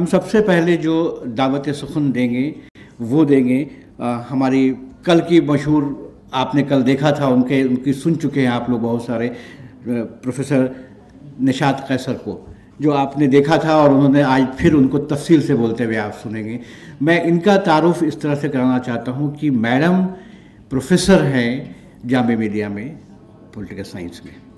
हम सबसे पहले जो दावत सुखन देंगे वो देंगे आ, हमारी कल की मशहूर आपने कल देखा था उनके उनकी सुन चुके हैं आप लोग बहुत सारे प्रोफेसर निशात कैसर को जो आपने देखा था और उन्होंने आज फिर उनको तफसील से बोलते हुए आप सुनेंगे। मैं इनका तारुफ इस तरह से कराना चाहता हूँ कि मैडम प्रोफेसर हैं जामे मीडिया में पॉलिटिकल साइंस में।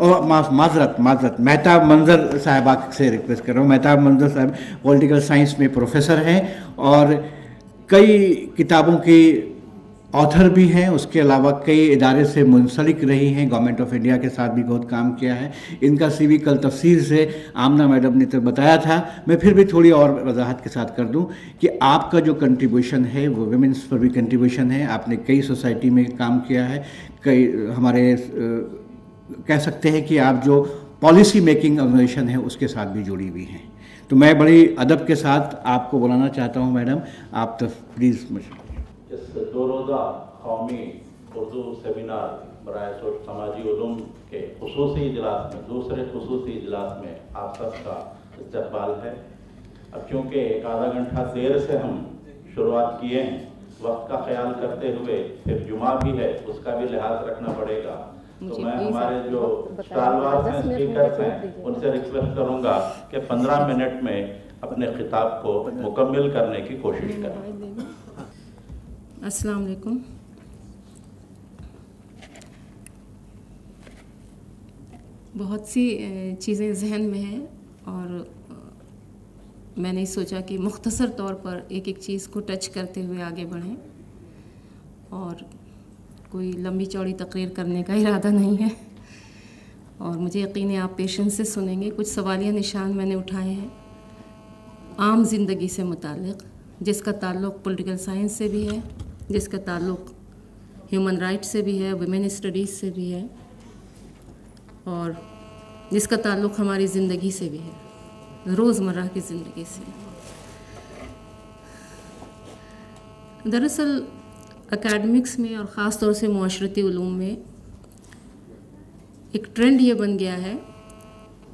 और माजरत माजरत मेहताब मंजर साहबा से रिक्वेस्ट कर रहा हूँ। मेहताब मंजर साहब पॉलिटिकल साइंस में प्रोफेसर हैं और कई किताबों के ऑथर भी हैं। उसके अलावा कई इदारे से मुंसलिक रही हैं। गवर्नमेंट ऑफ़ इंडिया के साथ भी बहुत काम किया है। इनका सीवी कल तफसीर से आमना मैडम ने तो बताया था। मैं फिर भी थोड़ी और वजाहत के साथ कर दूँ कि आपका जो कंट्रीब्यूशन है, वो वेमेंस पर भी कंट्रीब्यूशन है। आपने कई सोसाइटी में काम किया है। कई हमारे कह सकते हैं कि आप जो पॉलिसी मेकिंग ऑर्गेनाइजेशन है, उसके साथ भी जुड़ी हुई हैं। तो मैं बड़ी अदब के साथ आपको बुलाना चाहता हूँ, मैडम। आप तो प्लीज़ इस दो रोज़ा कौमी उर्दू सेमिनार बरए समाजी उलूम के खसूस इजलास में, दूसरे खसूस इजलास में आप सबका है। अब चूँकि एक आधा घंटा देर से हम शुरुआत किए हैं, वक्त का ख्याल करते हुए फिर जुमा भी है, उसका भी लिहाज रखना पड़ेगा। तो मैं हमारे जो हैं स्पीकर हैं उनसे रिक्वेस्ट करूँगा कि 15 मिनट में अपने खिताब को मुकम्मल करने की कोशिश करें। अस्सलाम वालेकुम बहुत सी चीज़ें जहन में हैं और मैंने सोचा कि मुख्तसर तौर पर एक एक चीज़ को टच करते हुए आगे बढ़ें। और कोई लंबी चौड़ी तकरीर करने का इरादा नहीं है। और मुझे यकीन है आप पेशेंस से सुनेंगे, कुछ सवालिया निशान मैंने उठाए हैं। आम ज़िंदगी से मुतक़ जिसका ताल्लुक़ पॉलिटिकल साइंस से भी है, जिसका ताल्लुक़ ह्यूमन राइट्स से भी है वुमेन स्टडीज़ से भी है, और जिसका ताल्लुक़ हमारी ज़िंदगी से भी है, रोज़मर्रा की ज़िंदगी से। दरअसल एकेडमिक्स में और ख़ास तौर से माशरती में एक ट्रेंड ये बन गया है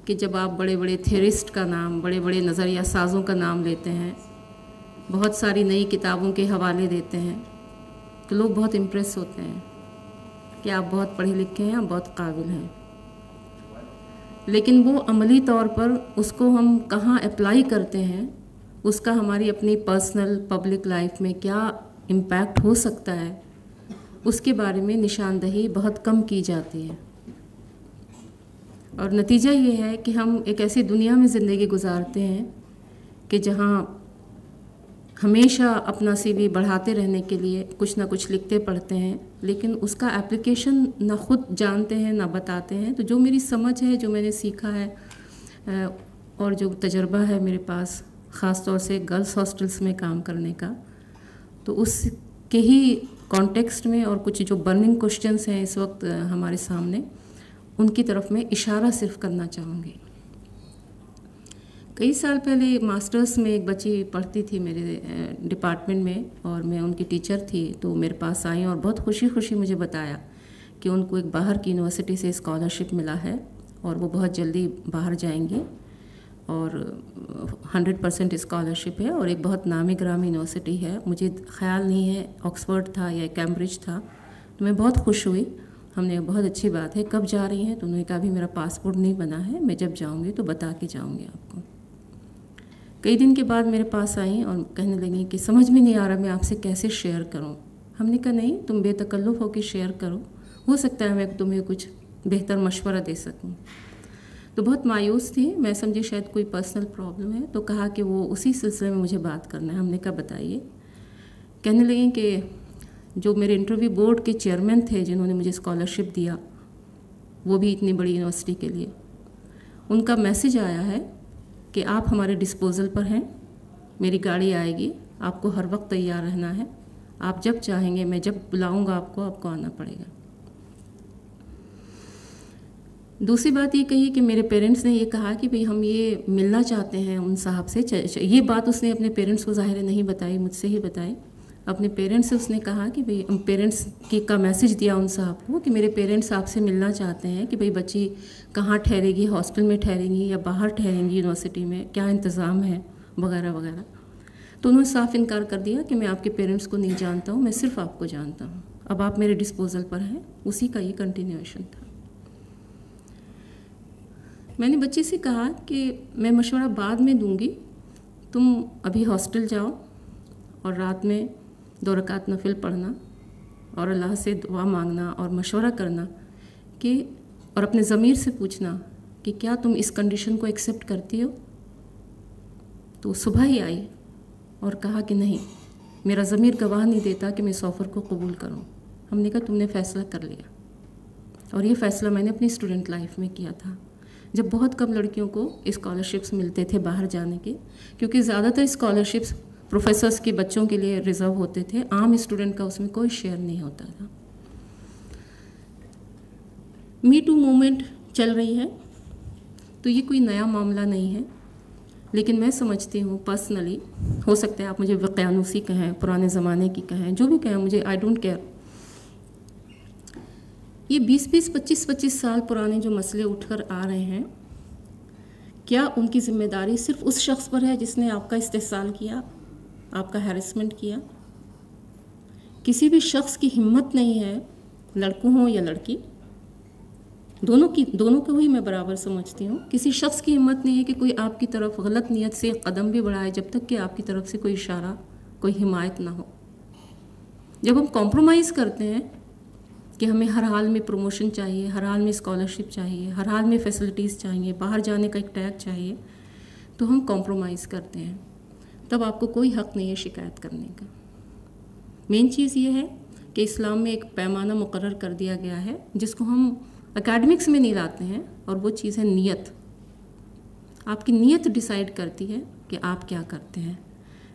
कि जब आप बड़े बड़े थेरिस्ट का नाम बड़े बड़े नज़रिया साज़ों का नाम लेते हैं, बहुत सारी नई किताबों के हवाले देते हैं तो लोग बहुत इम्प्रेस होते हैं कि आप बहुत पढ़े लिखे हैं, आप बहुत काबिल हैं। लेकिन वो अमली तौर पर उसको हम कहाँ अप्लाई करते हैं, उसका हमारी अपनी पर्सनल पब्लिक लाइफ में क्या इम्पैक्ट हो सकता है। उसके बारे में निशानदही बहुत कम की जाती है। और नतीजा ये है कि हम एक ऐसी दुनिया में ज़िंदगी गुजारते हैं कि जहाँ हमेशा अपना सीवी बढ़ाते रहने के लिए कुछ ना कुछ लिखते पढ़ते हैं, लेकिन उसका एप्लीकेशन ना खुद जानते हैं, ना बताते हैं। तो जो मेरी समझ है, जो मैंने सीखा है और जो तजर्बा है मेरे पास ख़ास तौर से गर्ल्स हॉस्टल्स में काम करने का तो उसके ही कॉन्टेक्स्ट में और कुछ जो बर्निंग क्वेश्चंस हैं इस वक्त हमारे सामने, उनकी तरफ़ मैं इशारा सिर्फ़ करना चाहूँगी। कई साल पहले मास्टर्स में एक बच्ची पढ़ती थी मेरे डिपार्टमेंट में और मैं उनकी टीचर थी तो मेरे पास आई और बहुत खुशी खुशी मुझे बताया कि उनको एक बाहर की यूनिवर्सिटी से स्कॉलरशिप मिला है और वो बहुत जल्दी बाहर जाएँगे। और हंड्रेड परसेंट स्कॉलरशिप है और एक बहुत नामी ग्रामी यूनिवर्सिटी है। मुझे ख्याल नहीं है ऑक्सफर्ड था या कैम्ब्रिज था। तो मैं बहुत खुश हुई। हमने बहुत अच्छी बात है। कब जा रही हैं? तो उन्होंने कहा भी मेरा पासपोर्ट नहीं बना है। मैं जब जाऊँगी तो बता के जाऊँगी आपको। कई दिन के बाद मेरे पास आई और कहने लगी कि, समझ में नहीं आ रहा मैं आपसे कैसे शेयर करूँ? हमने कहा, नहीं, तुम बेतकल्लुफ़ होकर शेयर करो। हो सकता है मैं तुम्हें कुछ बेहतर मशवरा दे सकूँ। तो बहुत मायूस थी। मैं समझी शायद कोई पर्सनल प्रॉब्लम है तो कहा कि वो उसी सिलसिले में मुझे बात करना है। हमने कहा, बताइए। कहने लगे कि जो मेरे इंटरव्यू बोर्ड के चेयरमैन थे, जिन्होंने मुझे स्कॉलरशिप दिया, वो भी इतनी बड़ी यूनिवर्सिटी के लिए। उनका मैसेज आया है कि आप हमारे डिस्पोज़ल पर हैं, मेरी गाड़ी आएगी, आपको हर वक्त तैयार रहना है। आप जब चाहेंगे, मैं जब बुलाऊँगा आपको आपको आना पड़ेगा। दूसरी बात ये कही कि मेरे पेरेंट्स ने ये कहा कि भाई हम ये मिलना चाहते हैं उन साहब से। ये बात उसने अपने पेरेंट्स को ज़ाहिर नहीं बताई, मुझसे ही बताई। अपने पेरेंट्स से उसने कहा कि भाई पेरेंट्स की का मैसेज दिया उन साहब को कि मेरे पेरेंट्स आपसे मिलना चाहते हैं कि भाई बच्ची कहाँ ठहरेगी हॉस्टल में ठहरेंगी या बाहर ठहरेंगी यूनिवर्सिटी में, क्या इंतज़ाम है, वगैरह वगैरह। तो उन्होंने साफ़ इनकार कर दिया कि मैं आपके पेरेंट्स को नहीं जानता हूँ, मैं सिर्फ़ आपको जानता हूँ। अब आप मेरे डिस्पोजल पर हैं, उसी का ये कंटिन्यूएशन था। मैंने बच्चे से कहा कि मैं मशवरा बाद में दूँगी। तुम अभी हॉस्टल जाओ और रात में दो रकात नफिल पढ़ना और अल्लाह से दुआ मांगना और मशवरा करना कि और अपने ज़मीर से पूछना कि क्या तुम इस कंडीशन को एक्सेप्ट करती हो? तो सुबह ही आई और कहा कि नहीं, मेरा ज़मीर गवाह नहीं देता कि मैं इस ऑफ़र को कबूल करूँ। हमने कहा, तुमने फ़ैसला कर लिया। और ये फ़ैसला मैंने अपनी स्टूडेंट लाइफ में किया था। जब बहुत कम लड़कियों को स्कॉलरशिप्स मिलते थे बाहर जाने के, क्योंकि ज़्यादातर स्कॉलरशिप्स प्रोफेसर्स के बच्चों के लिए रिज़र्व होते थे, आम स्टूडेंट का उसमें कोई शेयर नहीं होता था। मी टू मूवमेंट चल रही है तो ये कोई नया मामला नहीं है, लेकिन मैं समझती हूँ पर्सनली हो सकता है आप मुझे वक़ानूसी कहें, पुराने ज़माने की कहें, जो भी कहें, मुझे आई डोंट केयर ये 20-20, 25-25 साल पुराने जो मसले उठकर आ रहे हैं क्या उनकी ज़िम्मेदारी सिर्फ़ उस शख्स पर है जिसने आपका इस्तेसाल किया आपका हैरेसमेंट किया? किसी भी शख्स की हिम्मत नहीं है लड़कों हो या लड़की दोनों की दोनों को ही मैं बराबर समझती हूँ। किसी शख्स की हिम्मत नहीं है कि कोई आपकी तरफ़ गलत नीयत से कदम भी बढ़ाए जब तक कि आपकी तरफ़ से कोई इशारा कोई हिमायत ना हो। जब हम कॉम्प्रोमाइज़ करते हैं कि हमें हर हाल में प्रमोशन चाहिए, हर हाल में स्कॉलरशिप चाहिए, हर हाल में फैसिलिटीज़ चाहिए, बाहर जाने का एक टैग चाहिए तो हम कॉम्प्रोमाइज़ करते हैं। तब आपको कोई हक़ नहीं है शिकायत करने का। मेन चीज़ ये है कि इस्लाम में एक पैमाना मुकर कर दिया गया है, जिसको हम अकेडमिक्स में नहीं लाते हैं, और वो चीज़ है नीयत। आपकी नीयत डिसाइड करती है कि आप क्या करते हैं।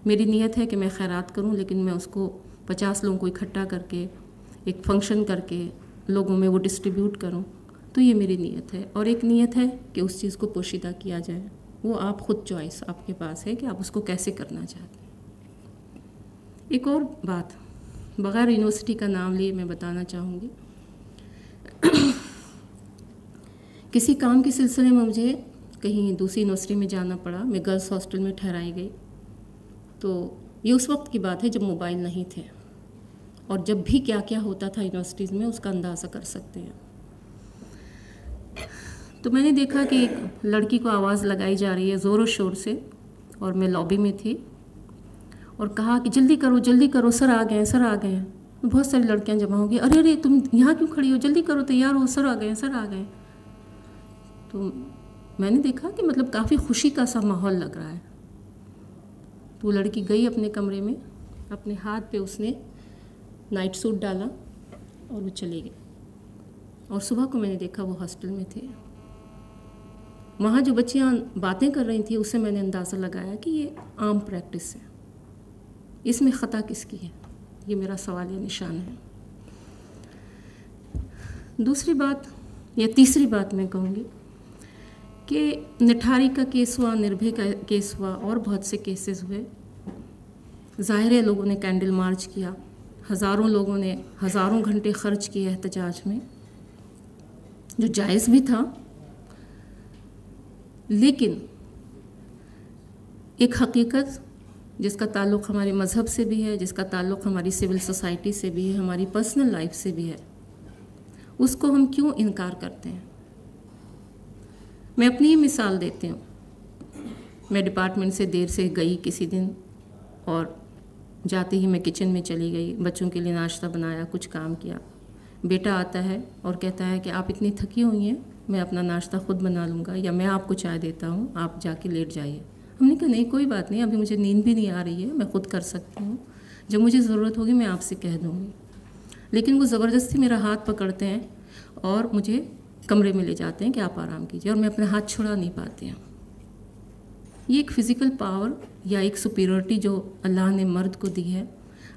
मेरी नीयत है कि मैं खैरात करूँ, लेकिन मैं उसको पचास लोगों को इकट्ठा करके एक फ़ंक्शन करके लोगों में वो डिस्ट्रीब्यूट करूँ तो ये मेरी नीयत है। और एक नीयत है कि उस चीज़ को पोशीदा किया जाए। वो आप खुद चॉइस आपके पास है कि आप उसको कैसे करना चाहते हैं। एक और बात, बग़ैर यूनिवर्सिटी का नाम लिए मैं बताना चाहूँगी। किसी काम के सिलसिले में मुझे कहीं दूसरी यूनिवर्सिटी में जाना पड़ा। मैं गर्ल्स हॉस्टल में ठहराई गई। तो ये उस वक्त की बात है जब मोबाइल नहीं थे। और जब भी क्या क्या होता था यूनिवर्सिटीज़ में, उसका अंदाज़ा कर सकते हैं। तो मैंने देखा कि एक लड़की को आवाज़ लगाई जा रही है ज़ोर शोर से और मैं लॉबी में थी और कहा कि, जल्दी करो जल्दी करो, सर आ गए सर आ गए बहुत सारी लड़कियाँ जमा हो गई अरे अरे, तुम यहाँ क्यों खड़ी हो? जल्दी करो, तैयार हो, सर आ गए सर आ गए तो मैंने देखा कि मतलब काफ़ी खुशी का सा माहौल लग रहा है। तो लड़की गई अपने कमरे में, अपने हाथ पे उसने नाइट सूट डाला और वो चले गए। और सुबह को मैंने देखा वो हॉस्टल में थे। वहाँ जो बच्चियाँ बातें कर रही थी उससे मैंने अंदाज़ा लगाया कि ये आम प्रैक्टिस है। इसमें ख़ता किसकी है? ये मेरा सवाल या निशान है। दूसरी बात, या तीसरी बात मैं कहूँगी कि निठारी का केस हुआ, निर्भय का केस हुआ, और बहुत से केसेस हुए। ज़ाहिर है लोगों ने कैंडल मार्च किया। हज़ारों लोगों ने हज़ारों घंटे खर्च किए एहतजाज में, जो जायज़ भी था। लेकिन एक हकीकत जिसका ताल्लुक़ हमारे मज़हब से भी है, जिसका ताल्लुक़ हमारी सिविल सोसाइटी से भी है, हमारी पर्सनल लाइफ से भी है, उसको हम क्यों इनकार करते हैं? मैं अपनी ही मिसाल देती हूँ। मैं डिपार्टमेंट से देर से गई किसी दिन और जाते ही मैं किचन में चली गई, बच्चों के लिए नाश्ता बनाया, कुछ काम किया। बेटा आता है और कहता है कि आप इतनी थकी हुई हैं, मैं अपना नाश्ता खुद बना लूँगा या मैं आपको चाय देता हूँ, आप जाके लेट जाइए। हमने कहा, नहीं, कोई बात नहीं, अभी मुझे नींद भी नहीं आ रही है, मैं खुद कर सकती हूँ। जब मुझे ज़रूरत होगी, मैं आपसे कह दूँगी। लेकिन वो ज़बरदस्ती मेरा हाथ पकड़ते हैं और मुझे कमरे में ले जाते हैं कि आप आराम कीजिए और मैं अपना हाथ छुड़ा नहीं पाती हूँ। ये एक फ़िज़िकल पावर या एक सुपीरियरिटी जो अल्लाह ने मर्द को दी है।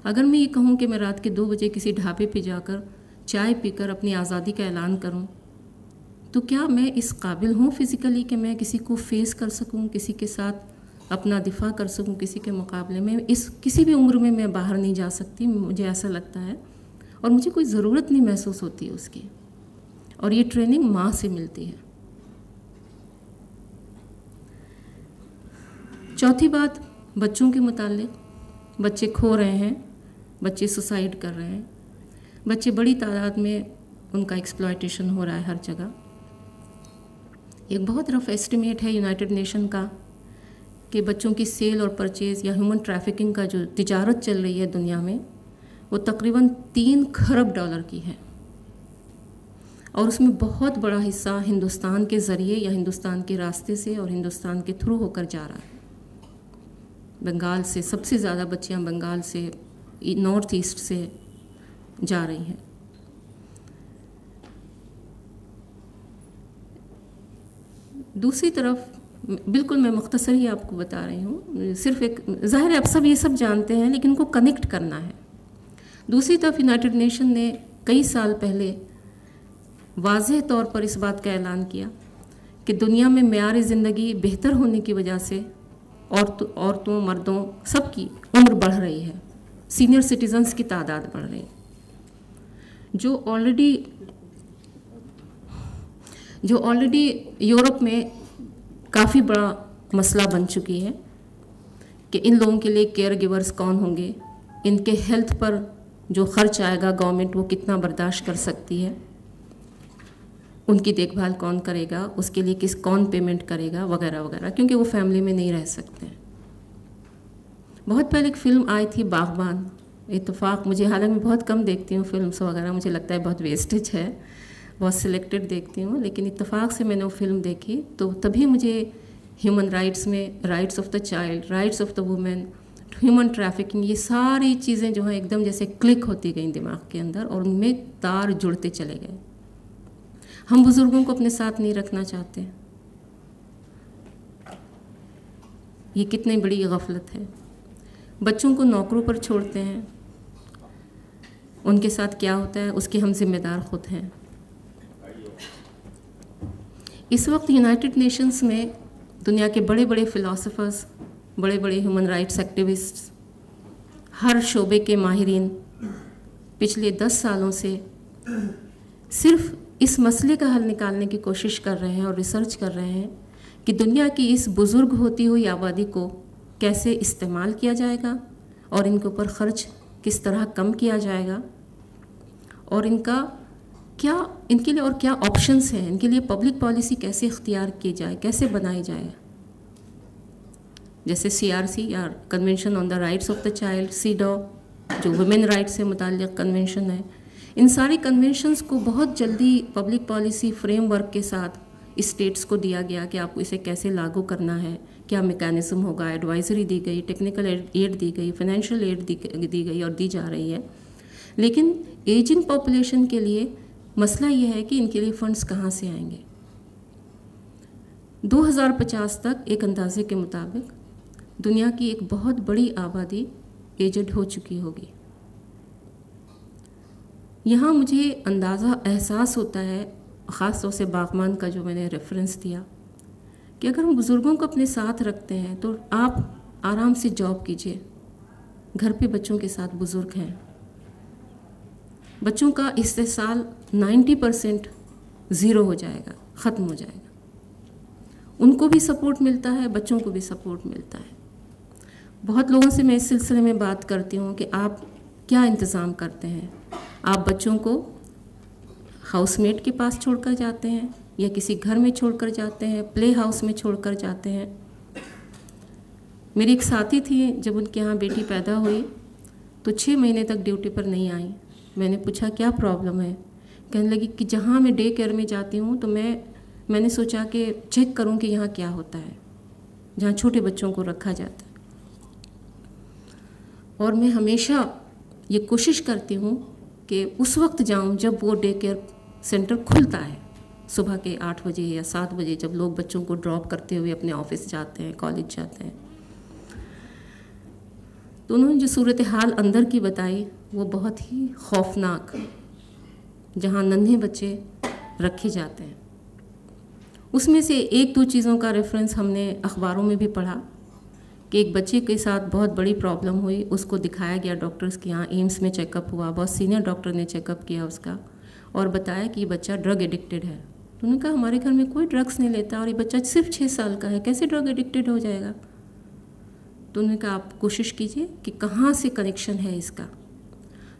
अगर मैं ये कहूँ कि मैं रात के दो बजे किसी ढाबे पे जाकर चाय पीकर अपनी आज़ादी का ऐलान करूँ तो क्या मैं इस काबिल हूँ फ़िज़िकली कि मैं किसी को फेस कर सकूँ, किसी के साथ अपना दिफा कर सकूँ, किसी के मुकाबले में? इस किसी भी उम्र में मैं बाहर नहीं जा सकती, मुझे ऐसा लगता है और मुझे कोई ज़रूरत नहीं महसूस होती उसकी। और ये ट्रेनिंग माँ से मिलती है। चौथी बात, बच्चों के मुतालिक, बच्चे खो रहे हैं, बच्चे सुसाइड कर रहे हैं। बच्चे बड़ी तादाद में उनका एक्सप्लॉयटेशन हो रहा है हर जगह। एक बहुत रफ एस्टिमेट है यूनाइटेड नेशन का कि बच्चों की सेल और परचेज़ या ह्यूमन ट्रैफिकिंग का जो तजारत चल रही है दुनिया में, वो तकरीबन तीन खरब डॉलर की है। और उसमें बहुत बड़ा हिस्सा हिंदुस्तान के ज़रिए या हिंदुस्तान के रास्ते से और हिंदुस्तान के थ्रू होकर जा रहा है। बंगाल से, सबसे ज़्यादा बच्चियाँ बंगाल से नॉर्थ ईस्ट से जा रही हैं। दूसरी तरफ़, बिल्कुल मैं मुख्तसर ही आपको बता रही हूँ, सिर्फ़ एक, ज़ाहिर है आप सब ये सब जानते हैं, लेकिन उनको कनेक्ट करना है। दूसरी तरफ़, यूनाइटेड नेशन ने कई साल पहले वाज तौर पर इस बात का ऐलान किया कि दुनिया में मैार ज़िंदगी बेहतर होने की वजह से औरतों मर्दों, सबकी उम्र बढ़ रही है। सीनियर सिटीजन्स की तादाद बढ़ रही। है जो ऑलरेडी जो ऑलरेडी यूरोप में काफ़ी बड़ा मसला बन चुकी है कि इन लोगों के लिए केयर गिवर्स कौन होंगे? इनके हेल्थ पर जो खर्च आएगा गवर्नमेंट वो कितना बर्दाश्त कर सकती है? उनकी देखभाल कौन करेगा, उसके लिए किस, कौन पेमेंट करेगा वगैरह वगैरह, क्योंकि वो फैमिली में नहीं रह सकते बहुत पहले एक फ़िल्म आई थी बागबान इतफाक़ मुझे हालाँकि मैं बहुत कम देखती हूँ फिल्म्स वगैरह, मुझे लगता है बहुत वेस्टेज है, बहुत सिलेक्टेड देखती हूँ, लेकिन इतफाक़ से मैंने वो फ़िल्म देखी तो तभी मुझे ह्यूमन राइट्स में rights of the child rights of the women human trafficking ये सारी चीज़ें जो हैं एकदम जैसे क्लिक होती गई दिमाग के अंदर और उनमें तार जुड़ते चले गए। हम बुज़ुर्गों को अपने साथ नहीं रखना चाहते। ये कितनी बड़ी गफलत है। बच्चों को नौकरों पर छोड़ते हैं। उनके साथ क्या होता है, उसके हम जिम्मेदार खुद हैं। इस वक्त यूनाइटेड नेशंस में दुनिया के बड़े बड़े फ़िलासफ़र्स बड़े बड़े ह्यूमन राइट्स एक्टिविस्ट हर शोबे के माहरीन पिछले दस सालों से सिर्फ़ इस मसले का हल निकालने की कोशिश कर रहे हैं और रिसर्च कर रहे हैं कि दुनिया की इस बुज़ुर्ग होती हुई आबादी को कैसे इस्तेमाल किया जाएगा और इनके ऊपर ख़र्च किस तरह कम किया जाएगा और इनका क्या, इनके लिए और क्या ऑप्शंस हैं? इनके लिए पब्लिक पॉलिसी कैसे इख्तियार की जाए? कैसे बनाई जाए? जैसे सीआरसी या convention on the rights of the child CEDAW जो वुमेन राइट्स से मुतल कन्वेंशन है इन सारे कन्वेंशंस को बहुत जल्दी पब्लिक पॉलिसी फ्रेमवर्क के साथ स्टेट्स को दिया गया कि आपको इसे कैसे लागू करना है, क्या मेकैनिज़्म होगा एडवाइजरी दी गई टेक्निकल एड दी गई फाइनेंशियल एड दी गई और दी जा रही है। लेकिन एजिंग पॉपुलेशन के लिए मसला यह है कि इनके लिए फ़ंड्स कहाँ से आएँगे? 2050 तक एक अंदाजे के मुताबिक दुनिया की एक बहुत बड़ी आबादी एजड हो चुकी होगी। यहाँ मुझे अंदाज़ा एहसास होता है, ख़ास तौर से बागमान का जो मैंने रेफरेंस दिया, कि अगर हम बुज़ुर्गों को अपने साथ रखते हैं तो आप आराम से जॉब कीजिए। घर पे बच्चों के साथ बुज़ुर्ग हैं। बच्चों का इस्तेसाल 90 परसेंट ज़ीरो हो जाएगा, ख़त्म हो जाएगा। उनको भी सपोर्ट मिलता है, बच्चों को भी सपोर्ट मिलता है। बहुत लोगों से मैं इस सिलसिले में बात करती हूँ कि आप क्या इंतज़ाम करते हैं। आप बच्चों को हाउसमेट के पास छोड़कर जाते हैं या किसी घर में छोड़कर जाते हैं प्ले हाउस में छोड़कर जाते हैं। मेरी एक साथी थी, जब उनके यहाँ बेटी पैदा हुई तो छः महीने तक ड्यूटी पर नहीं आई। मैंने पूछा, क्या प्रॉब्लम है? कहने लगी कि, जहाँ मैं डे केयर में जाती हूँ तो मैं, मैंने सोचा कि चेक करूँ कि यहाँ क्या होता है, जहाँ छोटे बच्चों को रखा जाता है। और मैं हमेशा ये कोशिश करती हूँ कि उस वक्त जाऊँ जब वो डे केयर सेंटर खुलता है। सुबह के आठ बजे या सात बजे जब लोग बच्चों को ड्रॉप करते हुए अपने ऑफ़िस जाते हैं कॉलेज जाते हैं। तो उन्होंने जो सूरत हाल अंदर की बताई, वो बहुत ही खौफनाक, जहाँ नन्हे बच्चे रखे जाते हैं। उसमें से एक दो चीज़ों का रेफरेंस हमने अखबारों में भी पढ़ा। कि एक बच्चे के साथ बहुत बड़ी प्रॉब्लम हुई, उसको दिखाया गया डॉक्टर्स के यहाँ एम्स में चेकअप हुआ, बहुत सीनियर डॉक्टर ने चेकअप किया उसका और बताया कि ये बच्चा ड्रग एडिक्टेड है। तो उन्होंने कहा, हमारे घर में कोई ड्रग्स नहीं लेता और ये बच्चा सिर्फ़ छः साल का है, कैसे ड्रग एडिक्टेड हो जाएगा? तो उन्होंने कहा, आप कोशिश कीजिए कि कहाँ से कनेक्शन है इसका?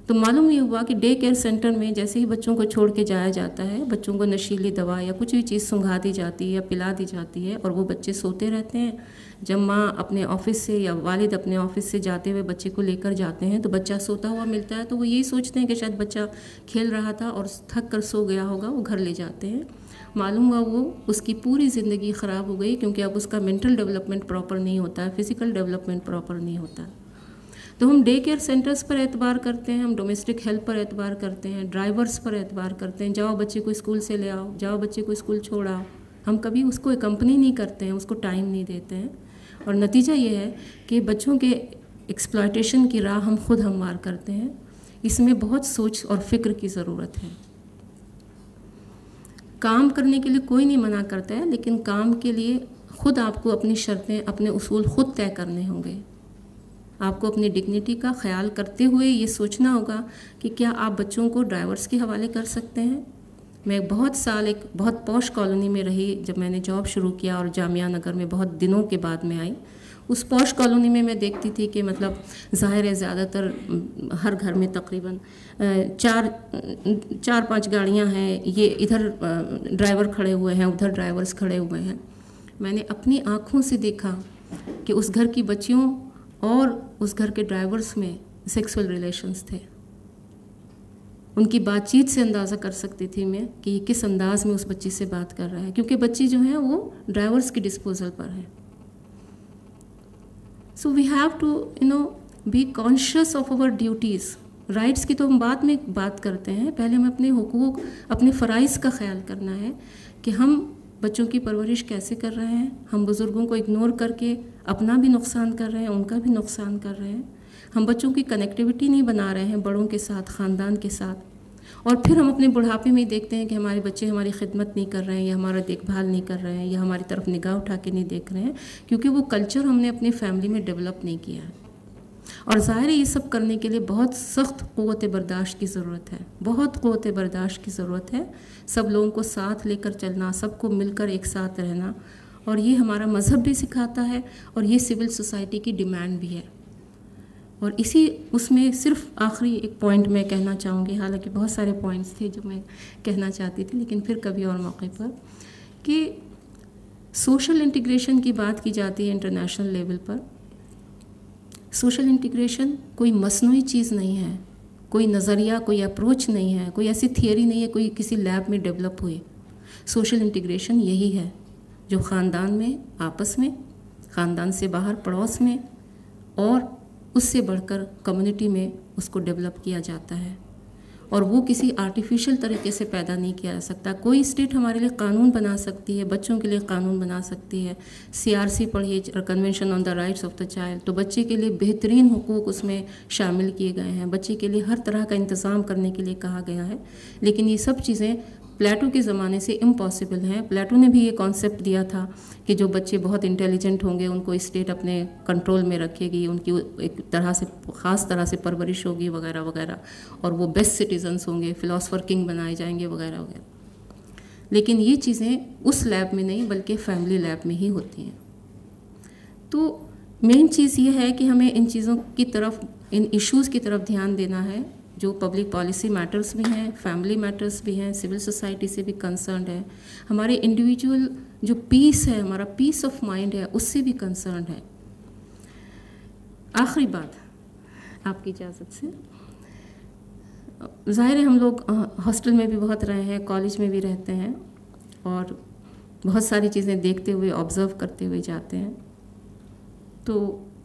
तो मालूम ये हुआ कि डे केयर सेंटर में जैसे ही बच्चों को छोड़ के जाया जाता है, बच्चों को नशीली दवा या कुछ भी चीज़ सुंघा दी जाती है या पिला दी जाती है और वो बच्चे सोते रहते हैं। जब माँ अपने ऑफ़िस से या वालिद अपने ऑफ़िस से जाते हुए बच्चे को लेकर जाते हैं तो बच्चा सोता हुआ मिलता है तो वो यही सोचते हैं कि शायद बच्चा खेल रहा था और थक कर सो गया होगा, वो घर ले जाते हैं। मालूम हुआ वो उसकी पूरी ज़िंदगी ख़राब हो गई क्योंकि अब उसका मेंटल डेवलपमेंट प्रॉपर नहीं होता है फ़िज़िकल डेवलपमेंट प्रॉपर नहीं होता। तो हम डे केयर सेंटर्स पर एतबार करते हैं, हम डोमेस्टिक हेल्प पर एतबार करते हैं ड्राइवर्स पर एतबार करते हैं, जाओ बच्चे को स्कूल से ले आओ, जाओ बच्चे को स्कूल छोड़ आओ। हम कभी उसको कंपनी नहीं करते हैं, उसको टाइम नहीं देते हैं। और नतीजा ये है कि बच्चों के एक्सप्लाइटेशन की राह हम खुद हमवार करते हैं। इसमें बहुत सोच और फ़िक्र की ज़रूरत है। काम करने के लिए कोई नहीं मना करता है, लेकिन काम के लिए खुद आपको अपनी शर्तें, अपने उसूल खुद तय करने होंगे। आपको अपनी डिग्निटी का ख्याल करते हुए ये सोचना होगा कि क्या आप बच्चों को ड्राइवर्स के हवाले कर सकते हैं? मैं बहुत साल एक बहुत पौश कॉलोनी में रही जब मैंने जॉब शुरू किया और जामिया नगर में बहुत दिनों के बाद में आई। उस पौश कॉलोनी में मैं देखती थी कि मतलब ज़ाहिर है ज़्यादातर हर घर में तकरीबन चार चार पाँच गाड़ियाँ हैं, ये इधर ड्राइवर खड़े हुए हैं, उधर ड्राइवर्स खड़े हुए हैं। मैंने अपनी आँखों से देखा कि उस घर की बच्चियों और उस घर के ड्राइवर्स में सेक्सुअल रिलेशंस थे। उनकी बातचीत से अंदाज़ा कर सकती थी मैं कि ये किस अंदाज में उस बच्ची से बात कर रहा है, क्योंकि बच्ची जो है वो ड्राइवर्स की डिस्पोजल पर है। So we have to you know be conscious of our duties rights की तो हम बाद में बात करते हैं। पहले हमें अपने हकूक़, अपने फ़राइज़ का ख्याल करना है कि हम बच्चों की परवरिश कैसे कर रहे हैं? हम बुज़ुर्गों को इग्नोर करके अपना भी नुकसान कर रहे हैं, उनका भी नुकसान कर रहे हैं। हम बच्चों की कनेक्टिविटी नहीं बना रहे हैं, बड़ों के साथ, ख़ानदान के साथ। और फिर हम अपने बुढ़ापे में देखते हैं कि हमारे बच्चे हमारी खिदमत नहीं कर रहे हैं, या हमारा देखभाल नहीं कर रहे हैं, या हमारी तरफ़ निगाह उठा के नहीं देख रहे हैं, क्योंकि वो कल्चर हमने अपनी फैमिली में डेवलप नहीं किया है। और ज़ाहिर ये सब करने के लिए बहुत सख्त क़वत बर्दाश्त की ज़रूरत है। बहुत क़वत बर्दाश्त की ज़रूरत है। सब लोगों को साथ लेकर चलना, सबको मिलकर एक साथ रहना और ये हमारा मज़हब भी सिखाता है और ये सिविल सोसाइटी की डिमांड भी है। और इसी उसमें सिर्फ़ आखिरी एक पॉइंट मैं कहना चाहूँगी, हालाँकि बहुत सारे पॉइंट्स थे जो मैं कहना चाहती थी, लेकिन फिर कभी और मौके पर कि सोशल इंटीग्रेशन की बात की जाती है इंटरनेशनल लेवल पर सोशल इंटीग्रेशन कोई मसनू चीज़ नहीं है, कोई नज़रिया, कोई अप्रोच नहीं है, कोई ऐसी थियोरी नहीं है, कोई किसी लैब में डेवलप हुई। सोशल इंटीग्रेशन यही है, जो ख़ानदान में, आपस में, ख़ानदान से बाहर, पड़ोस में, और उससे बढ़कर कम्युनिटी में उसको डेवलप किया जाता है। और वो किसी आर्टिफिशियल तरीके से पैदा नहीं किया जा सकता। कोई स्टेट हमारे लिए कानून बना सकती है, बच्चों के लिए कानून बना सकती है। सीआरसी पढ़िए convention on the rights of the child तो बच्चे के लिए बेहतरीन हकूक़ उसमें शामिल किए गए हैं। बच्चे के लिए हर तरह का इंतज़ाम करने के लिए कहा गया है। लेकिन ये सब चीज़ें प्लेटो के ज़माने से इम्पॉसिबल है। प्लेटो ने भी ये कॉन्सेप्ट दिया था कि जो बच्चे बहुत इंटेलिजेंट होंगे, उनको स्टेट अपने कंट्रोल में रखेगी, उनकी एक तरह से, ख़ास तरह से परवरिश होगी वगैरह वगैरह। और वो बेस्ट सिटीजन्स होंगे फ़िलासफ़र किंग बनाए जाएँगे, वगैरह वगैरह। लेकिन ये चीज़ें उस लैब में नहीं, बल्कि फैमिली लैब में ही होती हैं। तो मेन चीज़ ये है कि हमें इन चीज़ों की तरफ़, इन इश्यूज़ की तरफ़ ध्यान देना है। जो पब्लिक पॉलिसी मैटर्स भी हैं फैमिली मैटर्स भी हैं सिविल सोसाइटी से भी कंसर्न है, हमारे इंडिविजुअल जो पीस है, हमारा पीस ऑफ़ माइंड है, उससे भी कंसर्न है। आखिरी बात आपकी इजाज़त से। ज़ाहिर है हम लोग हॉस्टल में भी बहुत रहे हैं कॉलेज में भी रहते हैं और बहुत सारी चीज़ें देखते हुए ऑब्ज़र्व करते हुए जाते हैं। तो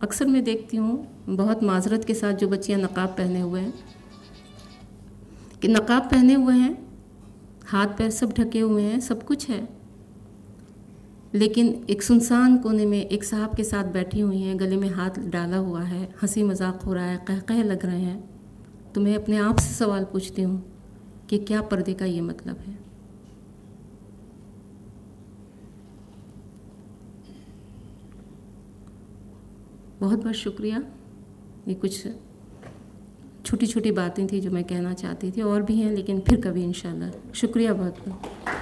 अक्सर मैं देखती हूँ, बहुत माजरत के साथ जो बच्चियाँ नकाब पहने हुए हैं कि नकाब पहने हुए हैं, हाथ पैर सब ढके हुए हैं, सब कुछ है। लेकिन एक सुनसान कोने में एक साहब के साथ बैठी हुई हैं, गले में हाथ डाला हुआ है, हँसी मज़ाक हो रहा है कह कह लग रहे हैं। तो मैं अपने आप से सवाल पूछती हूँ कि क्या पर्दे का ये मतलब है? बहुत बहुत शुक्रिया। ये कुछ छोटी छोटी बातें थी जो मैं कहना चाहती थी, और भी हैं, लेकिन फिर कभी इन शुक्रिया बहुत बहुत।